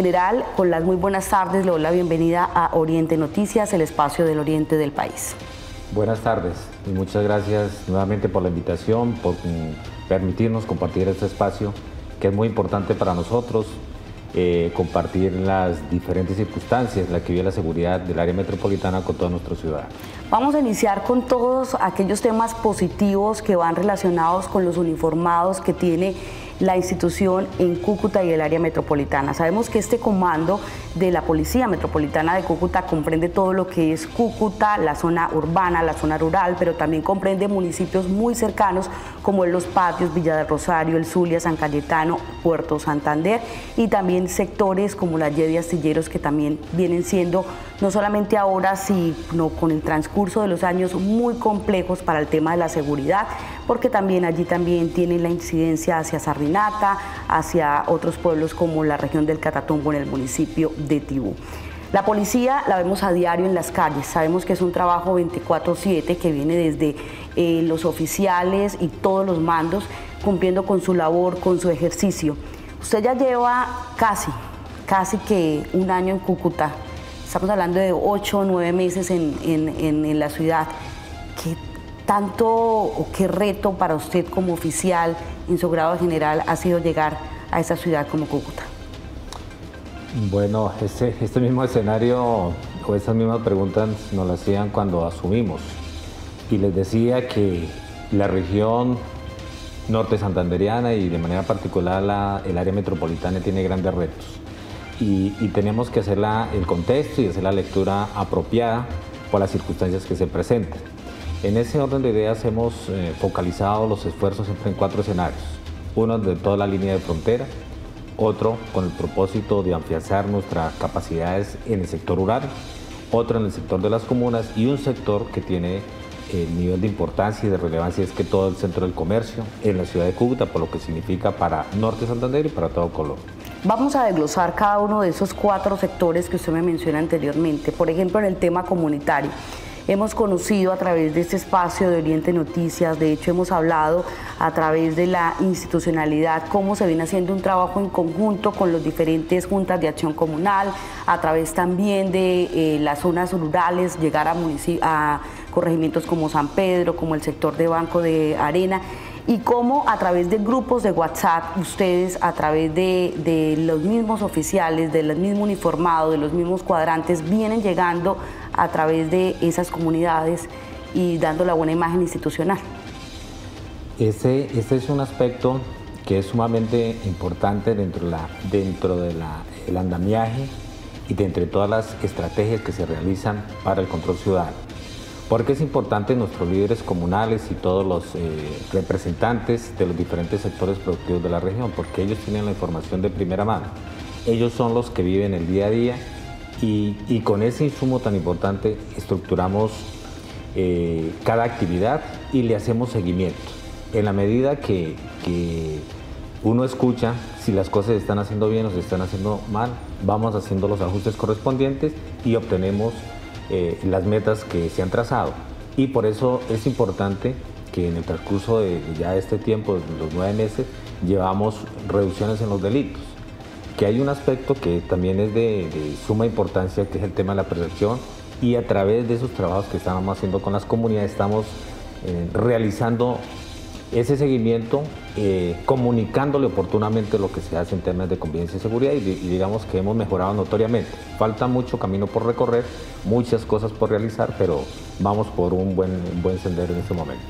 General, con las muy buenas tardes, le doy la bienvenida a Oriente Noticias, el espacio del oriente del país. Buenas tardes y muchas gracias nuevamente por la invitación, por permitirnos compartir este espacio que es muy importante para nosotros, eh, compartir las diferentes circunstancias en las que vive la seguridad del área metropolitana con toda nuestra ciudad. Vamos a iniciar con todos aquellos temas positivos que van relacionados con los uniformados que tiene la institución en Cúcuta y el área metropolitana. Sabemos que este comando de la Policía Metropolitana de Cúcuta comprende todo lo que es Cúcuta, la zona urbana, la zona rural, pero también comprende municipios muy cercanos como Los Patios, Villa del Rosario, El Zulia, San Cayetano, Puerto Santander y también sectores como la Yedi Astilleros que también vienen siendo no solamente ahora, sino con el transcurso de los años muy complejos para el tema de la seguridad, porque también allí también tienen la incidencia hacia Sardinata, hacia otros pueblos como la región del Catatumbo en el municipio de Tibú. La policía la vemos a diario en las calles, sabemos que es un trabajo 24/7 que viene desde eh, los oficiales y todos los mandos cumpliendo con su labor, con su ejercicio. Usted ya lleva casi, casi que un año en Cúcuta, Estamos hablando de ocho o nueve meses en, la ciudad. ¿Qué tanto o qué reto para usted como oficial en su grado general ha sido llegar a esa ciudad como Cúcuta? Bueno, este, mismo escenario o esas mismas preguntas nos las hacían cuando asumimos. Y les decía que la región norte santanderiana y de manera particular el área metropolitana tiene grandes retos y, tenemos que hacer el contexto y hacer la lectura apropiada por las circunstancias que se presentan. En ese orden de ideas hemos eh, focalizado los esfuerzos en cuatro escenarios. Uno de toda la línea de frontera, otro con el propósito de afianzar nuestras capacidades en el sector rural, otro en el sector de las comunas y un sector que tiene el nivel de importancia y de relevancia es que todo el centro del comercio en la ciudad de Cúcuta, por lo que significa para Norte Santander y para todo Colombia. Vamos a desglosar cada uno de esos cuatro sectores que usted me menciona anteriormente. Por ejemplo, en el tema comunitario. Hemos conocido a través de este espacio de Oriente Noticias, de hecho hemos hablado a través de la institucionalidad cómo se viene haciendo un trabajo en conjunto con las diferentes juntas de acción comunal, a través también de eh, las zonas rurales, llegar a, a corregimientos como San Pedro, como el sector de Banco de Arena y cómo a través de grupos de WhatsApp, ustedes a través de, los mismos oficiales, de los mismos uniformados, de los mismos cuadrantes, vienen llegando a través de esas comunidades y dando la buena imagen institucional. Ese, es un aspecto que es sumamente importante dentro, la, dentro del andamiaje y dentro de todas las estrategias que se realizan para el control ciudadano. Porque es importante nuestros líderes comunales y todos los eh, representantes de los diferentes sectores productivos de la región, porque ellos tienen la información de primera mano. Ellos son los que viven el día a día y, con ese insumo tan importante estructuramos eh, cada actividad y le hacemos seguimiento. En la medida que, que uno escucha si las cosas se están haciendo bien o se están haciendo mal, vamos haciendo los ajustes correspondientes y obtenemos eh, las metas que se han trazado. Y por eso es importante que en el transcurso de ya este tiempo, de los nueve meses, llevamos reducciones en los delitos. Que hay un aspecto que también es de, suma importancia, que es el tema de la percepción, y a través de esos trabajos que estamos haciendo con las comunidades, estamos eh, realizando ese seguimiento, eh, comunicándole oportunamente lo que se hace en temas de convivencia y seguridad y, digamos que hemos mejorado notoriamente. Falta mucho camino por recorrer, muchas cosas por realizar, pero vamos por un buen, buen sendero en este momento.